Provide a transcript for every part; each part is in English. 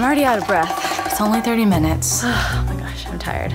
I'm already out of breath. It's only 30 minutes. Oh my gosh, I'm tired.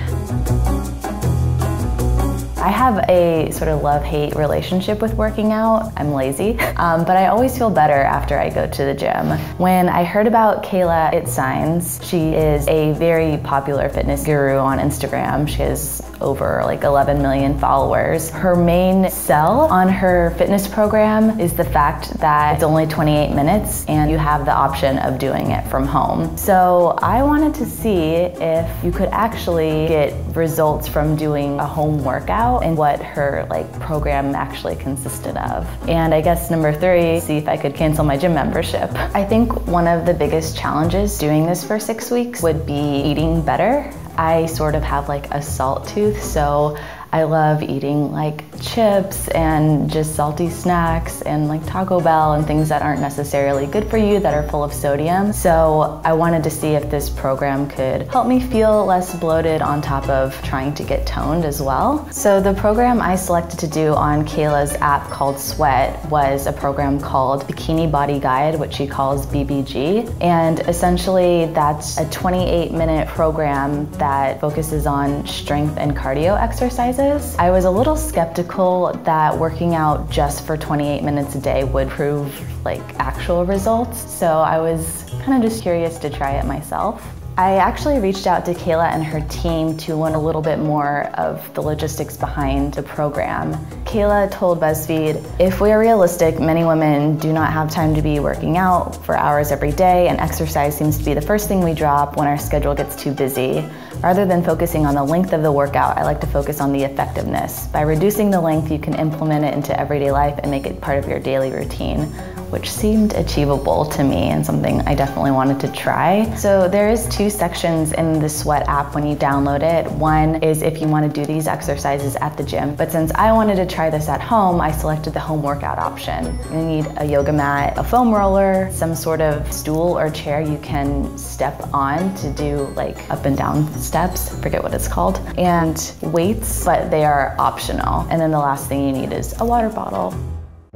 I have a sort of love-hate relationship with working out. I'm lazy, um, but I always feel better after I go to the gym. When I heard about Kayla Itsines, she is a very popular fitness guru on Instagram. She has over like 11 million followers. Her main sell on her fitness program is the fact that it's only 28 minutes and you have the option of doing it from home. So I wanted to see if you could actually get results from doing a home workout and what her like program actually consisted of. And I guess number three, see if I could cancel my gym membership. I think one of the biggest challenges doing this for six weeks would be eating better. I sort of have like a salt tooth, so I love eating like chips and just salty snacks and like Taco Bell and things that aren't necessarily good for you that are full of sodium. So I wanted to see if this program could help me feel less bloated on top of trying to get toned as well. So the program I selected to do on Kayla's app called Sweat was a program called Bikini Body Guide, which she calls BBG. And essentially that's a 28 minute program that focuses on strength and cardio exercises. I was a little skeptical that working out just for 28 minutes a day would prove like actual results. So I was kind of just curious to try it myself. I actually reached out to Kayla and her team to learn a little bit more of the logistics behind the program. Kayla told BuzzFeed, if we are realistic, many women do not have time to be working out for hours every day, and exercise seems to be the first thing we drop when our schedule gets too busy. Rather than focusing on the length of the workout, I like to focus on the effectiveness. By reducing the length, you can implement it into everyday life and make it part of your daily routine which seemed achievable to me and something I definitely wanted to try. So there is two sections in the Sweat app when you download it. One is if you want to do these exercises at the gym, but since I wanted to try this at home, I selected the home workout option. You need a yoga mat, a foam roller, some sort of stool or chair you can step on to do like up and down steps, I forget what it's called, and weights, but they are optional. And then the last thing you need is a water bottle.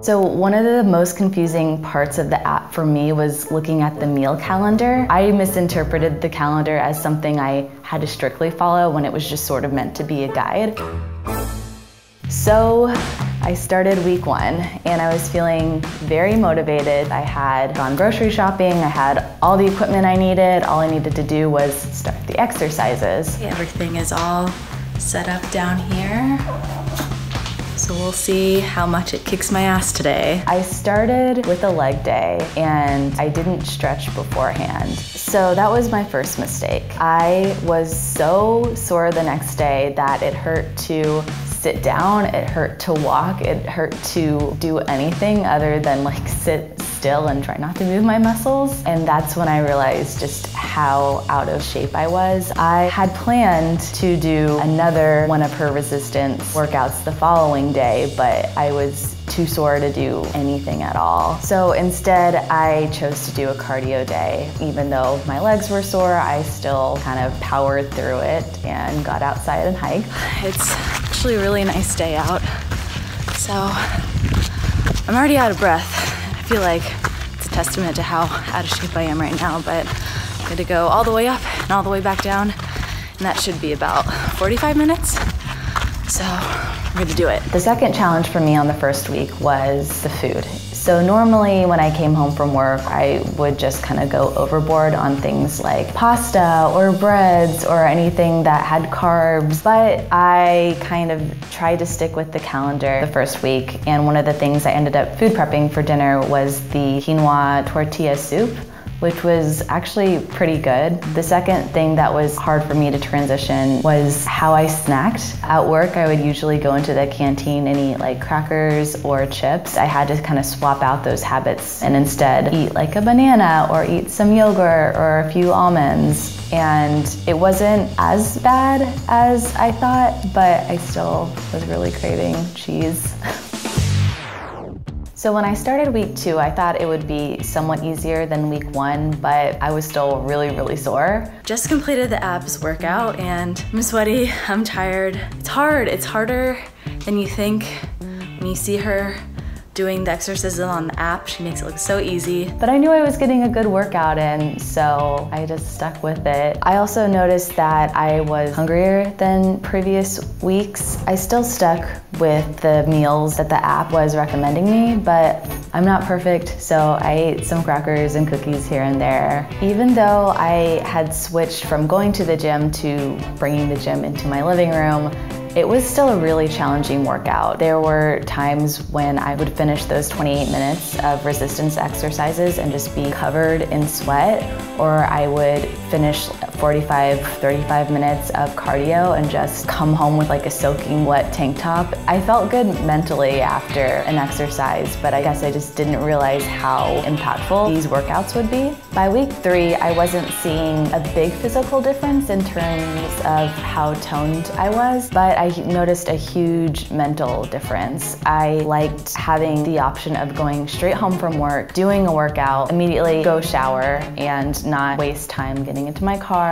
So one of the most confusing parts of the app for me was looking at the meal calendar. I misinterpreted the calendar as something I had to strictly follow when it was just sort of meant to be a guide. So I started week one and I was feeling very motivated. I had gone grocery shopping, I had all the equipment I needed. All I needed to do was start the exercises. Everything is all set up down here. So we'll see how much it kicks my ass today. I started with a leg day and I didn't stretch beforehand. So that was my first mistake. I was so sore the next day that it hurt to sit down, it hurt to walk, it hurt to do anything other than like sit still and try not to move my muscles. And that's when I realized just how out of shape I was. I had planned to do another one of her resistance workouts the following day, but I was too sore to do anything at all. So instead, I chose to do a cardio day. Even though my legs were sore, I still kind of powered through it and got outside and hiked. It's actually a really nice day out. So I'm already out of breath. I feel like it's a testament to how out of shape I am right now, but I'm going to go all the way up and all the way back down. And that should be about 45 minutes. So we're gonna do it. The second challenge for me on the first week was the food. So normally when I came home from work, I would just kind of go overboard on things like pasta or breads or anything that had carbs. But I kind of tried to stick with the calendar the first week. And one of the things I ended up food prepping for dinner was the quinoa tortilla soup which was actually pretty good. The second thing that was hard for me to transition was how I snacked. At work, I would usually go into the canteen and eat like crackers or chips. I had to kind of swap out those habits and instead eat like a banana or eat some yogurt or a few almonds. And it wasn't as bad as I thought, but I still was really craving cheese. So when I started week two, I thought it would be somewhat easier than week one, but I was still really, really sore. Just completed the abs workout and I'm sweaty, I'm tired. It's hard, it's harder than you think when you see her doing the exorcism on the app. She makes it look so easy. But I knew I was getting a good workout in, so I just stuck with it. I also noticed that I was hungrier than previous weeks. I still stuck with the meals that the app was recommending me, but I'm not perfect, so I ate some crackers and cookies here and there. Even though I had switched from going to the gym to bringing the gym into my living room, it was still a really challenging workout. There were times when I would finish those 28 minutes of resistance exercises and just be covered in sweat, or I would finish 45, 35 minutes of cardio and just come home with like a soaking wet tank top. I felt good mentally after an exercise, but I guess I just didn't realize how impactful these workouts would be. By week three, I wasn't seeing a big physical difference in terms of how toned I was, but I noticed a huge mental difference. I liked having the option of going straight home from work, doing a workout, immediately go shower, and not waste time getting into my car,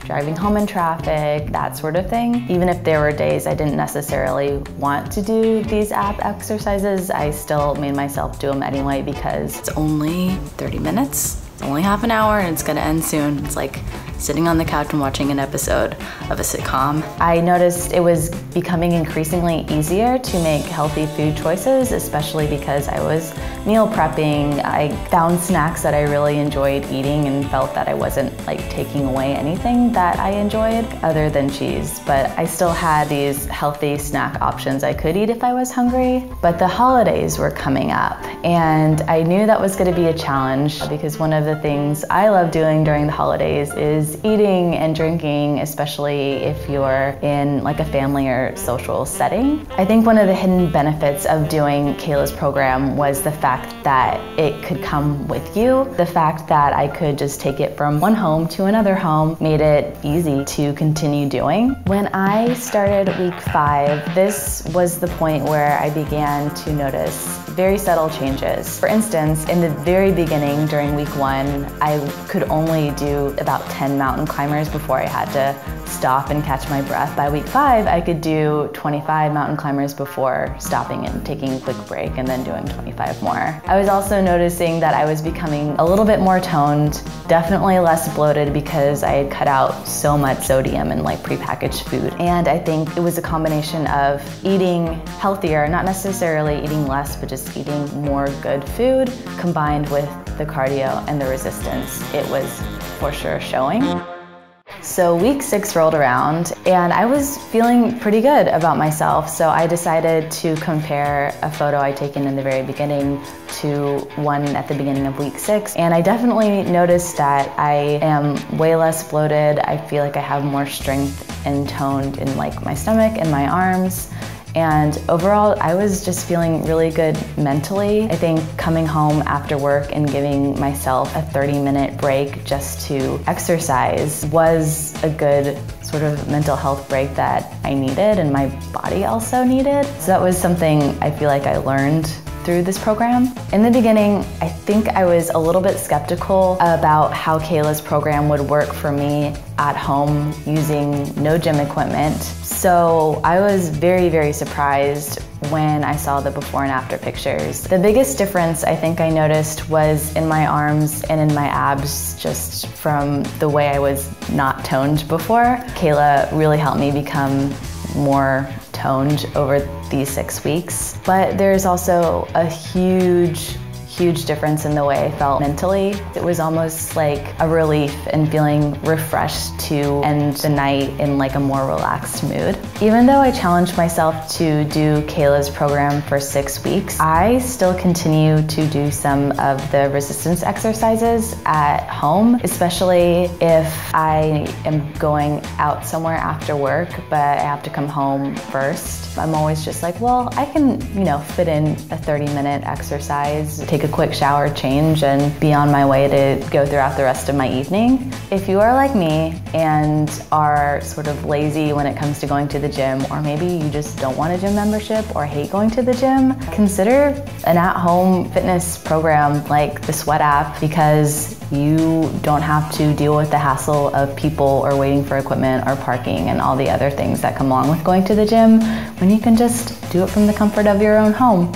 driving home in traffic, that sort of thing. Even if there were days I didn't necessarily want to do these app exercises, I still made myself do them anyway because it's only 30 minutes. It's only half an hour and it's gonna end soon. It's like sitting on the couch and watching an episode of a sitcom. I noticed it was becoming increasingly easier to make healthy food choices, especially because I was meal prepping. I found snacks that I really enjoyed eating and felt that I wasn't like taking away anything that I enjoyed other than cheese. But I still had these healthy snack options I could eat if I was hungry. But the holidays were coming up and I knew that was gonna be a challenge because one of the things I love doing during the holidays is eating and drinking, especially if you're in like a family or social setting. I think one of the hidden benefits of doing Kayla's program was the fact that it could come with you. The fact that I could just take it from one home to another home made it easy to continue doing. When I started week five, this was the point where I began to notice very subtle changes. For instance, in the very beginning during week one, I could only do about 10 mountain climbers before I had to stop and catch my breath. By week five, I could do 25 mountain climbers before stopping and taking a quick break and then doing 25 more. I was also noticing that I was becoming a little bit more toned, definitely less bloated because I had cut out so much sodium and like prepackaged food. And I think it was a combination of eating healthier, not necessarily eating less, but just eating more good food combined with the cardio and the resistance. It was for sure showing. So week six rolled around and I was feeling pretty good about myself. So I decided to compare a photo I'd taken in the very beginning to one at the beginning of week six. And I definitely noticed that I am way less bloated. I feel like I have more strength and toned in like my stomach and my arms. And overall, I was just feeling really good mentally. I think coming home after work and giving myself a 30 minute break just to exercise was a good sort of mental health break that I needed and my body also needed. So that was something I feel like I learned through this program. In the beginning, I think I was a little bit skeptical about how Kayla's program would work for me at home using no gym equipment. So I was very, very surprised when I saw the before and after pictures. The biggest difference I think I noticed was in my arms and in my abs just from the way I was not toned before. Kayla really helped me become more toned over these six weeks. But there's also a huge huge difference in the way I felt mentally. It was almost like a relief and feeling refreshed to end the night in like a more relaxed mood. Even though I challenged myself to do Kayla's program for six weeks, I still continue to do some of the resistance exercises at home, especially if I am going out somewhere after work, but I have to come home first. I'm always just like, well, I can, you know, fit in a 30 minute exercise, take a quick shower, change, and be on my way to go throughout the rest of my evening. If you are like me and are sort of lazy when it comes to going to the gym, or maybe you just don't want a gym membership or hate going to the gym, consider an at home fitness program like the Sweat app because you don't have to deal with the hassle of people or waiting for equipment or parking and all the other things that come along with going to the gym when you can just do it from the comfort of your own home.